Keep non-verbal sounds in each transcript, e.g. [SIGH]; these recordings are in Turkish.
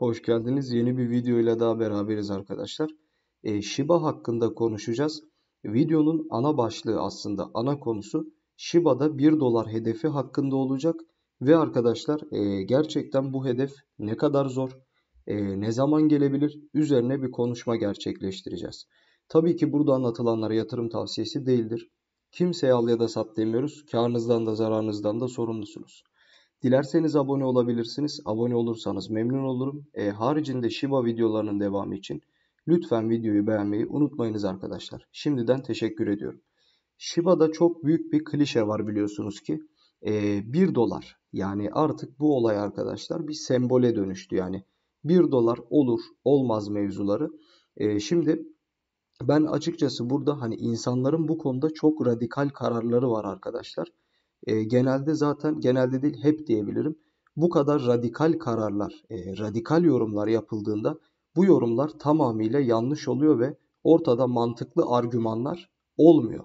Hoş geldiniz. Yeni bir video ile daha beraberiz arkadaşlar. E, Shiba hakkında konuşacağız. Videonun ana başlığı aslında ana konusu Shiba'da 1 dolar hedefi hakkında olacak. Ve arkadaşlar e, gerçekten bu hedef ne kadar zor, e, ne zaman gelebilir üzerine bir konuşma gerçekleştireceğiz. Tabii ki burada anlatılanlar yatırım tavsiyesi değildir. Kimseye al ya da sat demiyoruz. Karınızdan da zararınızdan da sorumlusunuz. Dilerseniz abone olabilirsiniz. Abone olursanız memnun olurum. E, haricinde Shiba videolarının devamı için lütfen videoyu beğenmeyi unutmayınız arkadaşlar. Şimdiden teşekkür ediyorum. Shiba'da çok büyük bir klişe var biliyorsunuz ki. E, 1 dolar yani artık bu olay arkadaşlar bir sembole dönüştü. Yani 1 dolar olur olmaz mevzuları. E, şimdi ben açıkçası burada hani insanların bu konuda çok radikal kararları var arkadaşlar. E, genelde zaten genelde değil hep diyebilirim. Bu kadar radikal kararlar, e, radikal yorumlar yapıldığında bu yorumlar tamamıyla yanlış oluyor ve ortada mantıklı argümanlar olmuyor.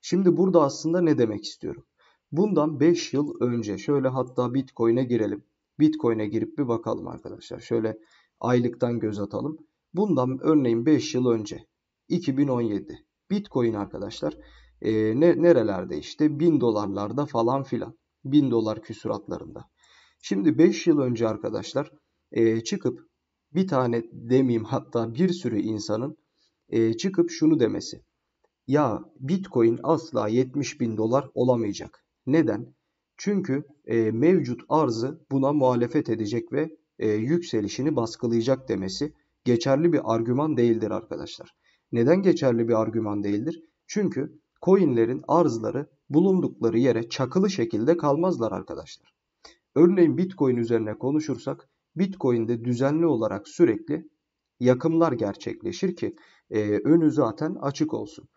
Şimdi burada aslında ne demek istiyorum? Bundan 5 yıl önce şöyle hatta Bitcoin'e girelim. Bitcoin'e girip bir bakalım arkadaşlar. Şöyle aylıktan göz atalım. Bundan örneğin 5 yıl önce 2017 Bitcoin arkadaşlar e, ne, nerelerde işte 1000 dolarlarda falan filan. 1000 dolar küsuratlarında. Şimdi 5 yıl önce arkadaşlar e, çıkıp bir tane demeyeyim hatta bir sürü insanın e, çıkıp şunu demesi. Ya Bitcoin asla 70 bin dolar olamayacak. Neden? Çünkü e, mevcut arzı buna muhalefet edecek ve e, yükselişini baskılayacak demesi geçerli bir argüman değildir arkadaşlar. Neden geçerli bir argüman değildir? Çünkü coinlerin arzları bulundukları yere çakılı şekilde kalmazlar arkadaşlar. Örneğin Bitcoin üzerine konuşursak Bitcoin'de düzenli olarak sürekli yakımlar gerçekleşir ki e, önü zaten açık olsun.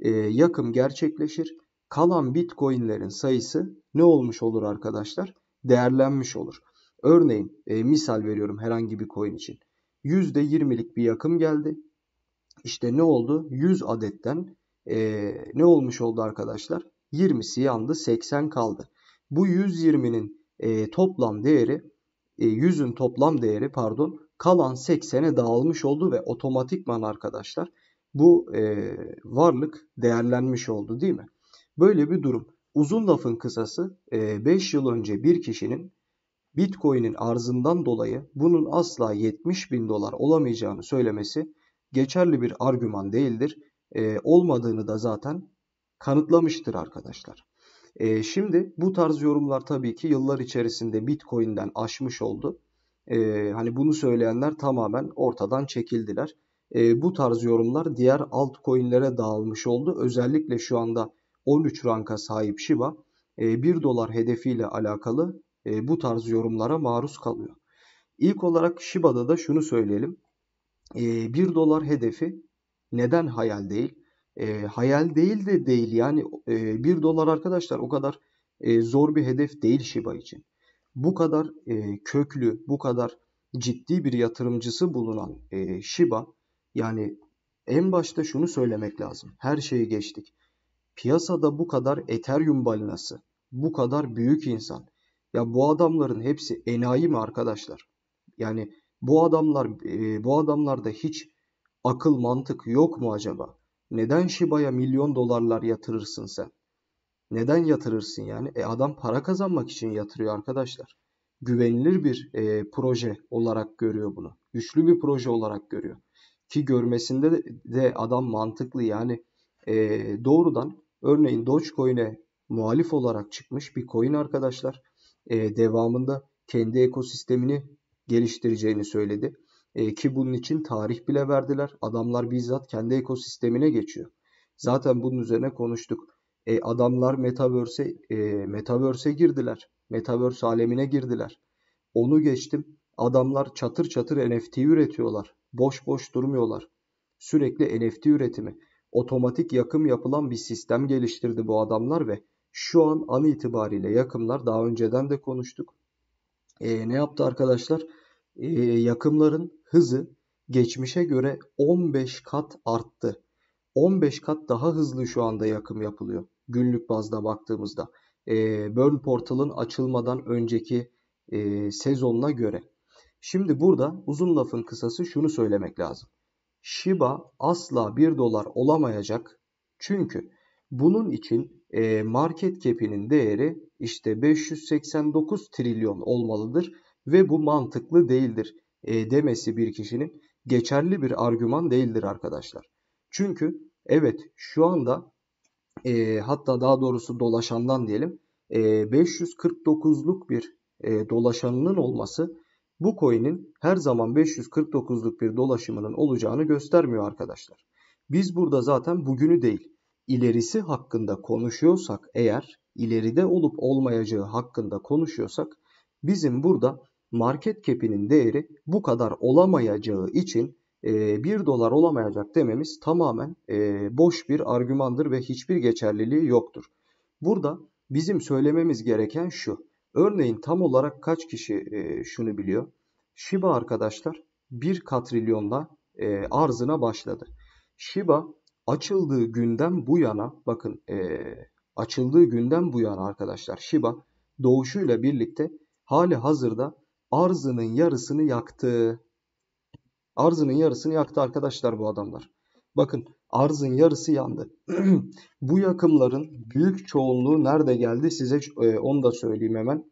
E, yakım gerçekleşir. Kalan Bitcoin'lerin sayısı ne olmuş olur arkadaşlar? Değerlenmiş olur. Örneğin e, misal veriyorum herhangi bir coin için. %20'lik bir yakım geldi. İşte ne oldu? 100 adetten e, ne olmuş oldu arkadaşlar? 20'si yandı 80 kaldı. Bu 120'nin e, toplam değeri e, 100'ün toplam değeri pardon kalan 80'e dağılmış oldu ve otomatikman arkadaşlar bu e, varlık değerlenmiş oldu değil mi? Böyle bir durum. Uzun lafın kısası 5 e, yıl önce bir kişinin Bitcoin'in arzından dolayı bunun asla 70 bin dolar olamayacağını söylemesi geçerli bir argüman değildir e, olmadığını da zaten kanıtlamıştır arkadaşlar. E, şimdi bu tarz yorumlar tabii ki yıllar içerisinde Bitcoin'den aşmış oldu. E, hani bunu söyleyenler tamamen ortadan çekildiler. E, bu tarz yorumlar diğer altcoin'lere dağılmış oldu. Özellikle şu anda 13 ranka sahip Shiba e, 1 dolar hedefiyle alakalı e, bu tarz yorumlara maruz kalıyor. İlk olarak Shiba'da da şunu söyleyelim. E, 1 dolar hedefi neden hayal değil? E, hayal değil de değil. Yani e, 1 dolar arkadaşlar o kadar e, zor bir hedef değil Shiba için. Bu kadar e, köklü, bu kadar ciddi bir yatırımcısı bulunan e, Shiba yani en başta şunu söylemek lazım. Her şeyi geçtik. Piyasada bu kadar Ethereum balinası, bu kadar büyük insan. Ya bu adamların hepsi enayi mi arkadaşlar? Yani bu adamlar e, bu adamlarda hiç akıl mantık yok mu acaba? Neden Shiba'ya milyon dolarlar yatırırsın sen? Neden yatırırsın yani? E adam para kazanmak için yatırıyor arkadaşlar. Güvenilir bir e, proje olarak görüyor bunu. Güçlü bir proje olarak görüyor. Ki görmesinde de adam mantıklı yani e, doğrudan örneğin Dogecoin'e muhalif olarak çıkmış bir coin arkadaşlar. E, devamında kendi ekosistemini geliştireceğini söyledi. E, ki bunun için tarih bile verdiler. Adamlar bizzat kendi ekosistemine geçiyor. Zaten bunun üzerine konuştuk. E, adamlar Metaverse'e e, Metaverse girdiler. Metaverse alemine girdiler. Onu geçtim. Adamlar çatır çatır NFT üretiyorlar. Boş boş durmuyorlar. Sürekli NFT üretimi. Otomatik yakım yapılan bir sistem geliştirdi bu adamlar ve şu an an itibariyle yakımlar daha önceden de konuştuk. E, ne yaptı arkadaşlar? E, yakımların hızı geçmişe göre 15 kat arttı. 15 kat daha hızlı şu anda yakım yapılıyor. Günlük bazda baktığımızda. E, Burn Portal'ın açılmadan önceki e, sezonuna göre. Şimdi burada uzun lafın kısası şunu söylemek lazım. Shiba asla 1 dolar olamayacak. Çünkü bunun için e, market cap'inin değeri işte 589 trilyon olmalıdır ve bu mantıklı değildir e, demesi bir kişinin geçerli bir argüman değildir arkadaşlar. Çünkü evet şu anda e, hatta daha doğrusu dolaşandan diyelim e, 549'luk bir e, dolaşanının olması bu coin'in her zaman 549'luk bir dolaşımının olacağını göstermiyor arkadaşlar. Biz burada zaten bugünü değil ilerisi hakkında konuşuyorsak eğer ileride olup olmayacağı hakkında konuşuyorsak bizim burada market cap'inin değeri bu kadar olamayacağı için 1 e, dolar olamayacak dememiz tamamen e, boş bir argümandır ve hiçbir geçerliliği yoktur. Burada bizim söylememiz gereken şu. Örneğin tam olarak kaç kişi e, şunu biliyor? Shiba arkadaşlar 1 katrilyonla arzına başladı. Shiba açıldığı günden bu yana bakın açıldığı günden bu yana arkadaşlar Shiba doğuşuyla birlikte hali hazırda arzının yarısını yaktı. Arzının yarısını yaktı arkadaşlar bu adamlar. Bakın arzın yarısı yandı. [CLEARS THROAT] bu yakımların büyük çoğunluğu nerede geldi size e, onu da söyleyeyim hemen.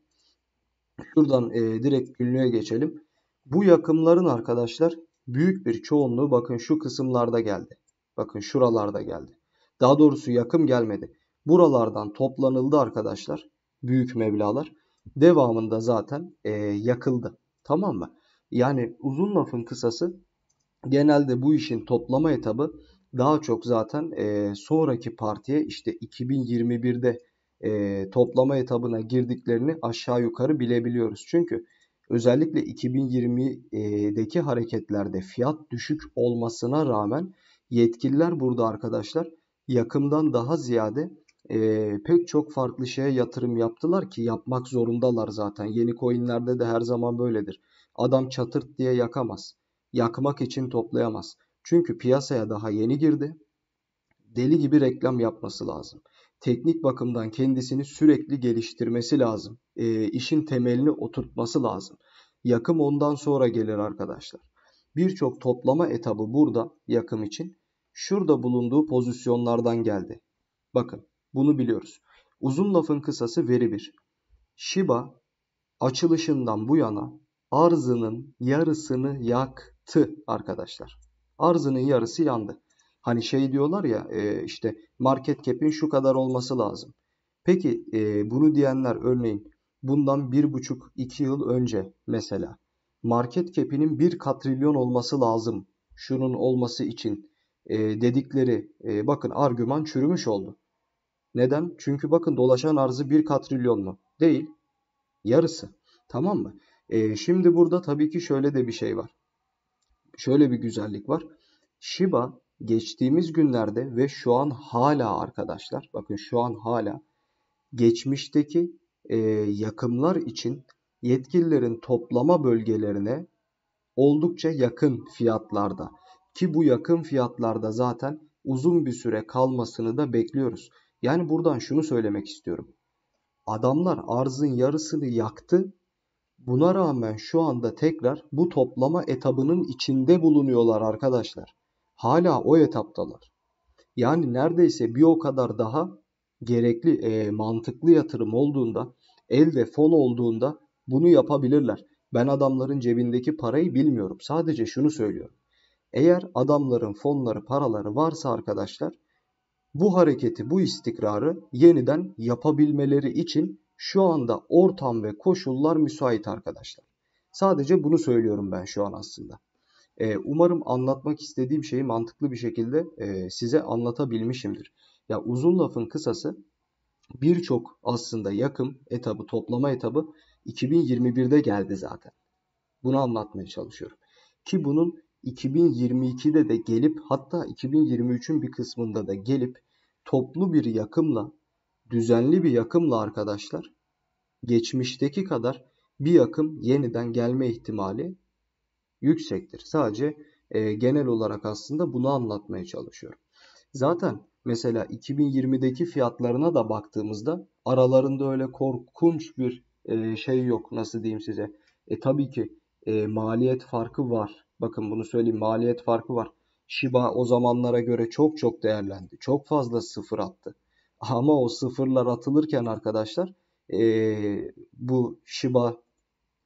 Şuradan e, direkt günlüğe geçelim. Bu yakımların arkadaşlar büyük bir çoğunluğu bakın şu kısımlarda geldi. Bakın şuralarda geldi. Daha doğrusu yakım gelmedi. Buralardan toplanıldı arkadaşlar. Büyük meblalar. Devamında zaten e, yakıldı. Tamam mı? Yani uzun lafın kısası genelde bu işin toplama etabı daha çok zaten e, sonraki partiye işte 2021'de e, toplama etabına girdiklerini aşağı yukarı bilebiliyoruz. Çünkü özellikle 2020'deki hareketlerde fiyat düşük olmasına rağmen yetkililer burada arkadaşlar yakımdan daha ziyade e, pek çok farklı şeye yatırım yaptılar ki yapmak zorundalar zaten. Yeni coinlerde de her zaman böyledir. Adam çatırt diye yakamaz. Yakmak için toplayamaz. Çünkü piyasaya daha yeni girdi. Deli gibi reklam yapması lazım. Teknik bakımdan kendisini sürekli geliştirmesi lazım. E, işin temelini oturtması lazım. Yakım ondan sonra gelir arkadaşlar. Birçok toplama etabı burada yakım için. Şurada bulunduğu pozisyonlardan geldi. Bakın bunu biliyoruz. Uzun lafın kısası veri 1. Shiba açılışından bu yana arzının yarısını yaktı arkadaşlar. Arzının yarısı yandı. Hani şey diyorlar ya e, işte market cap'in şu kadar olması lazım. Peki e, bunu diyenler örneğin bundan 1,5-2 yıl önce mesela market cap'inin 1 katrilyon olması lazım. Şunun olması için e, dedikleri bakın argüman çürümüş oldu. Neden? Çünkü bakın dolaşan arzı 1 katrilyon mu? Değil. Yarısı. Tamam mı? E, şimdi burada tabii ki şöyle de bir şey var. Şöyle bir güzellik var. Shiba geçtiğimiz günlerde ve şu an hala arkadaşlar bakın şu an hala geçmişteki e, yakımlar için yetkililerin toplama bölgelerine oldukça yakın fiyatlarda ki bu yakın fiyatlarda zaten uzun bir süre kalmasını da bekliyoruz. Yani buradan şunu söylemek istiyorum. Adamlar arzın yarısını yaktı. Buna rağmen şu anda tekrar bu toplama etabının içinde bulunuyorlar arkadaşlar. Hala o etaptalar. Yani neredeyse bir o kadar daha gerekli, e, mantıklı yatırım olduğunda, elde fon olduğunda bunu yapabilirler. Ben adamların cebindeki parayı bilmiyorum. Sadece şunu söylüyorum. Eğer adamların fonları, paraları varsa arkadaşlar bu hareketi, bu istikrarı yeniden yapabilmeleri için şu anda ortam ve koşullar müsait arkadaşlar. Sadece bunu söylüyorum ben şu an aslında. Ee, umarım anlatmak istediğim şeyi mantıklı bir şekilde e, size anlatabilmişimdir. Ya uzun lafın kısası birçok aslında yakım etabı, toplama etabı 2021'de geldi zaten. Bunu anlatmaya çalışıyorum. Ki bunun 2022'de de gelip hatta 2023'ün bir kısmında da gelip toplu bir yakımla, düzenli bir yakımla arkadaşlar geçmişteki kadar bir yakım yeniden gelme ihtimali yüksektir. Sadece e, genel olarak aslında bunu anlatmaya çalışıyorum. Zaten mesela 2020'deki fiyatlarına da baktığımızda aralarında öyle korkunç bir e, şey yok nasıl diyeyim size. E tabii ki e, maliyet farkı var. Bakın bunu söyleyeyim maliyet farkı var. Shiba o zamanlara göre çok çok değerlendi. Çok fazla sıfır attı. Ama o sıfırlar atılırken arkadaşlar e, bu Shiba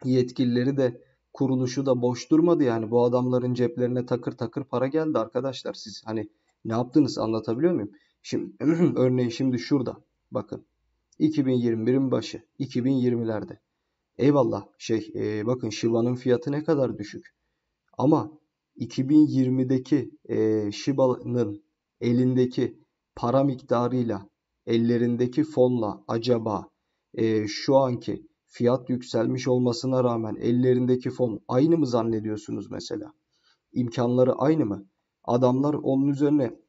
yetkilileri de kuruluşu da boş durmadı yani bu adamların ceplerine takır takır para geldi arkadaşlar siz hani ne yaptınız anlatabiliyor muyum? Şimdi [CLEARS THROAT] örneğin şimdi şurada bakın 2021'in başı 2020'lerde eyvallah şey e, bakın Shiba'nın fiyatı ne kadar düşük ama 2020'deki e, Shiba'nın elindeki para miktarıyla ellerindeki fonla acaba e, şu anki fiyat yükselmiş olmasına rağmen ellerindeki fon aynı mı zannediyorsunuz mesela? İmkanları aynı mı? Adamlar onun üzerine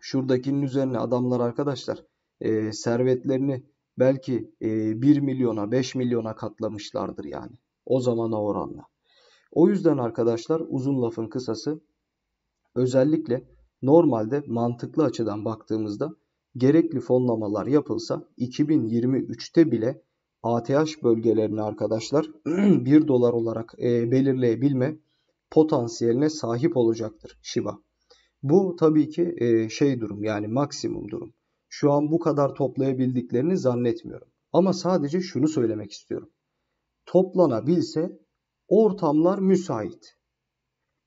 şuradakinin üzerine adamlar arkadaşlar e, servetlerini belki e, 1 milyona 5 milyona katlamışlardır yani o zamana oranla. O yüzden arkadaşlar uzun lafın kısası özellikle normalde mantıklı açıdan baktığımızda gerekli fonlamalar yapılsa 2023'te bile ATH bölgelerini arkadaşlar [CLEARS THROAT] 1 dolar olarak e, belirleyebilme potansiyeline sahip olacaktır Shiba. Bu tabii ki e, şey durum yani maksimum durum. Şu an bu kadar toplayabildiklerini zannetmiyorum. Ama sadece şunu söylemek istiyorum. Toplanabilse ortamlar müsait.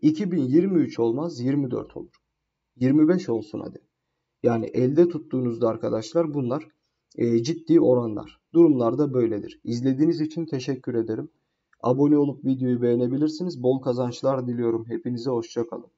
2023 olmaz 24 olur. 25 olsun hadi. Yani elde tuttuğunuzda arkadaşlar bunlar e, ciddi oranlar. Durumlar da böyledir. İzlediğiniz için teşekkür ederim. Abone olup videoyu beğenebilirsiniz. Bol kazançlar diliyorum. Hepinize hoşçakalın.